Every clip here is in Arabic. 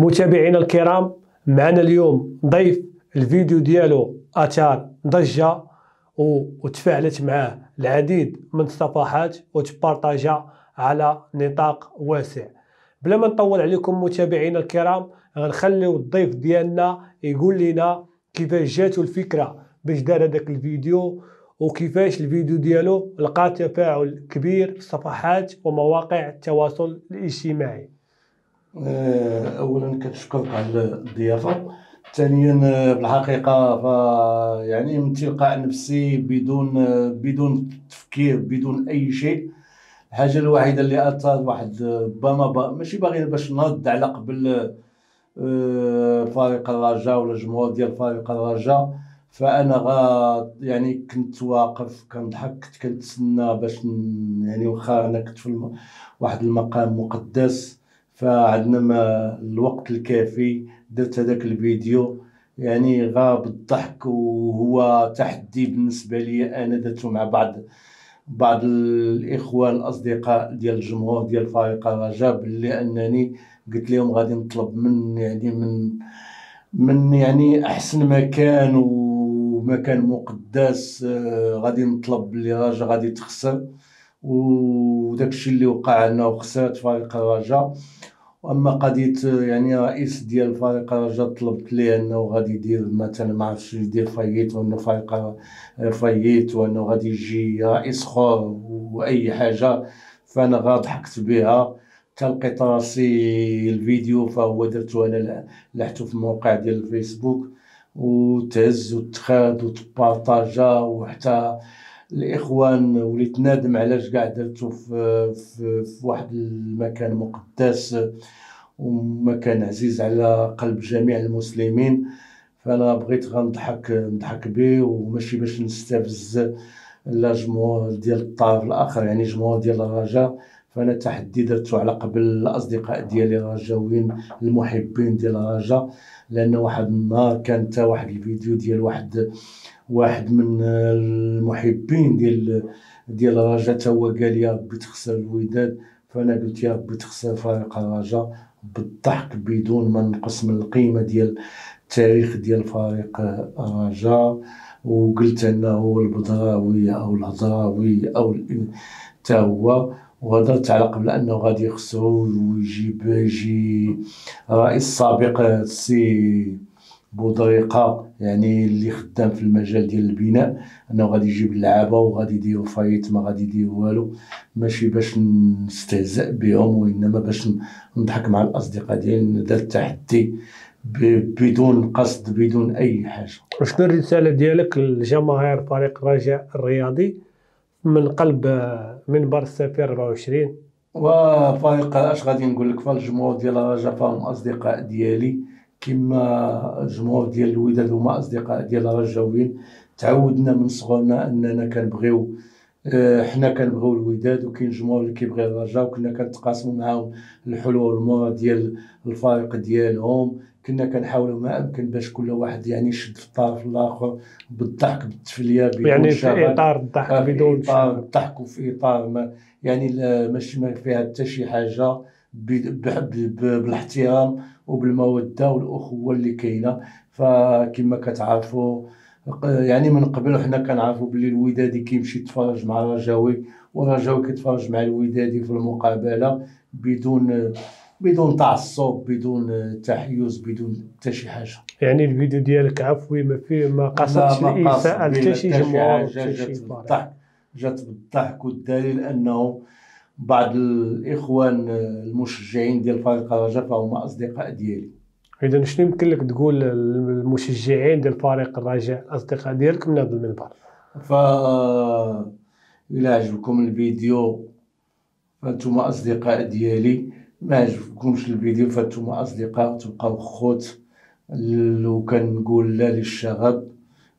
متابعينا الكرام معنا اليوم ضيف الفيديو ديالو آثار ضجة وتفاعلت معاه العديد من الصفحات وتبارطاجا على نطاق واسع. بلا ما نطول عليكم متابعينا الكرام غنخليو الضيف ديالنا يقول لنا كيفاش جاتو الفكرة باش دار هذاك الفيديو وكيفاش الفيديو ديالو لقى تفاعل كبير في الصفحات ومواقع التواصل الاجتماعي. اولا كنشكرك على الضيافة. ثانيا آه، بالحقيقة ف يعني من تلقاء نفسي بدون آه، بدون تفكير بدون أي شيء. الحاجة الوحيدة اللي اثرت واحد ربما با ماشي باغي باش نرد على قبل فريق الرجاء ولا الجمهور ديال فريق الرجاء. فأنا غا يعني كنت واقف كنضحك كنت كنتسنى باش يعني واخا أنا كنت في واحد المقام مقدس. فعندنا الوقت الكافي درت هذاك الفيديو يعني غاب الضحك وهو تحدي بالنسبة لي أنا درته مع بعض بعض الاخوان الأصدقاء ديال الجمهور ديال فريق الرجاء باللي أنني قلت لهم غادي نطلب من يعني من من يعني أحسن مكان ومكان مقدس آه، غادي نطلب اللي راجا غادي تخسر. وداك الشيء اللي وقع لنا وخسرت فريق الرجاء واما قضيه يعني رئيس ديال فريق الرجاء طلبت ليه انه غادي يدير مثلا ما عرفتش يدير faillite وانه فريق faillite وانه غادي يجي رئيس اخر وأي حاجة. فأنا غا ضحكت بها. تلقيت راسي الفيديو فهو درتو أنا لحتو في الموقع ديال الفيسبوك وتهز وتخاد وتبارطاجا وحتى الإخوان وليت نادم علاش كاع درتو في, في, في واحد المكان مقدس ومكان عزيز على قلب جميع المسلمين. فأنا بغيت غنضحك نضحك به وماشي باش نستفز لا جمهور ديال الطرف الآخر يعني جمهور ديال الرجاء. فانا تحدي درتو على قبل الأصدقاء ديالي الرجاويين المحبين ديال الرجاء لأن واحد النهار كان حتى واحد الفيديو ديال واحد واحد من المحبين ديال ديال الرجاء تا هو قال يا ربي تخسر الوداد. فأنا قلت يا ربي تخسر فريق الرجاء بالضحك بدون ما نقص من القيمة ديال التاريخ ديال فريق الرجاء وقلت أنه البدراوي أو الهضراوي أو تا هو. وهضرت على قبل أنه غادي يخسروا ويجيب يجي رئيس سابق السي بوطريقه يعني اللي خدام في المجال ديال البناء أنه غادي يجيب اللعابة وغادي يديروا فايت ما غادي يديروا والو. ماشي باش نستهزأ بهم وإنما باش نضحك مع الأصدقاء ديالي دار تحدي بدون قصد بدون أي حاجة. وشنو الرسالة ديالك لجماهير فريق الرجاء الرياضي؟ من قلب منبر السفير 24 وفريق اش غادي نقول لك فالجمهور ديال الرجاء فهم أصدقاء ديالي كما الجمهور ديال الوداد هما أصدقاء ديال الرجاويين تعودنا من صغرنا أننا كنبغيو آه، حنا كنبغيو الوداد وكاين جمهور اللي كيبغي الرجاء وكنا كنتقاسموا معاهم الحلول والمراد ديال الفريق ديالهم كنا كنحاولوا ما أمكن باش كل واحد يعني يشد في الطرف الآخر بالضحك بالتفلية بدون يعني في إطار الضحك آه، بدون في اطار الضحك وفي إطار ما يعني ماشي ما فيها حتى شي حاجة بالاحترام وبالمودة والأخوة اللي كاينة. فكما كتعرفوا يعني من قبل حنا كنعرفوا بلي الودادي كيمشي يتفرج مع الرجاوي والرجاوي كيتفرج مع الودادي في المقابلة بدون بدون تعصب بدون تحيز بدون حتى شي حاجة. يعني الفيديو ديالك عفوي ما فيه ما قصدش الاساءه لحتى شي جمهور جات بالضحك جات بالضحك والدليل أنه بعض الإخوان المشجعين ديال فريق الرجاء فهم أصدقاء ديالي. إذا شنو يمكن لك تقول للمشجعين ديال فريق الرجاء الاصدقاء ديالك من هذا المنبر؟ ف إلى عجبكم الفيديو فأنتم أصدقاء ديالي. ما عجبكمش الفيديو فأنتم أصدقاء تبقاو خوت. لو كنقول لا للشغب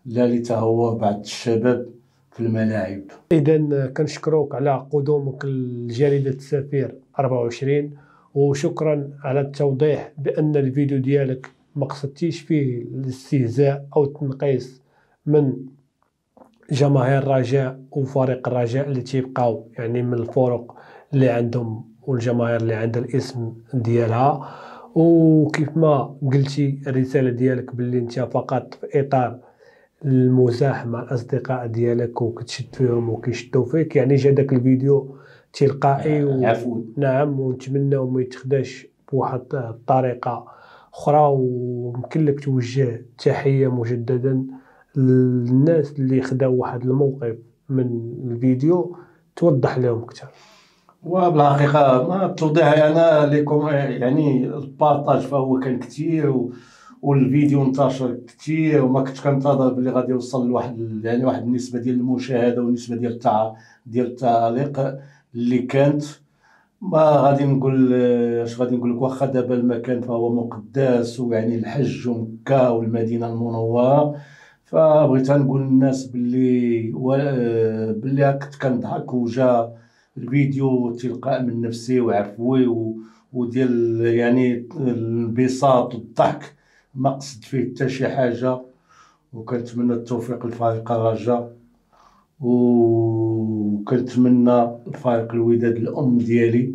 لا لتهور بعض الشباب في الملاعب. إذا كنشكروك على قدومك لجريدة السفير 24 وشكرا على التوضيح بأن الفيديو ديالك ما قصدتيش فيه الاستهزاء أو التنقيص من جماهير الرجاء وفريق الرجاء اللي تيبقاو يعني من الفرق اللي عندهم والجماهير اللي عندها الاسم ديالها. وكيف ما قلتي الرسالة ديالك باللي أنت فقط في إطار المزاح مع الأصدقاء ديالك وكتشد فيهم وكيشدوا فيك يعني جا داك الفيديو تلقائي و... عفوا. نعم ونتمنى ما يتخداش بواحد الطريقة أخرى ويمكن لك توجه تحية مجددا للناس اللي خداو واحد الموقف من الفيديو توضح لهم أكثر. وبالحقيقة ما التوضيح أنا لكم يعني البارطاج فهو كان كثير و... والفيديو انتشر كثير وما كنتش كنتظر بلي غادي يوصل لواحد يعني واحد النسبة ديال المشاهدة والنسبة ديال التع... ديال التعليق. اللي كانت. ما غادي نقول اش غادي نقول لك واخا دابا المكان فهو مقدس ويعني الحج ومكة والمدينة المنورة. فبغيت نقول للناس باللي و... باللي كنت كنضحك وجا الفيديو تلقاء من نفسي وعفوي و... وديال يعني الانبساط والضحك. ما قصد فيه حتى شي حاجة وكنتمنى التوفيق لفريق الرجاء. وكنتمنى الفريق الوداد الأم ديالي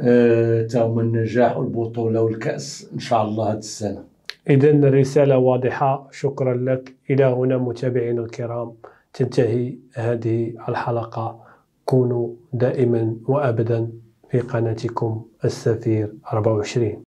آه، تا هما النجاح والبطولة والكأس إن شاء الله هاد السنة. إذا الرسالة واضحة شكرا لك. إلى هنا متابعينا الكرام تنتهي هذه الحلقة. كونوا دائما وأبدا في قناتكم السفير 24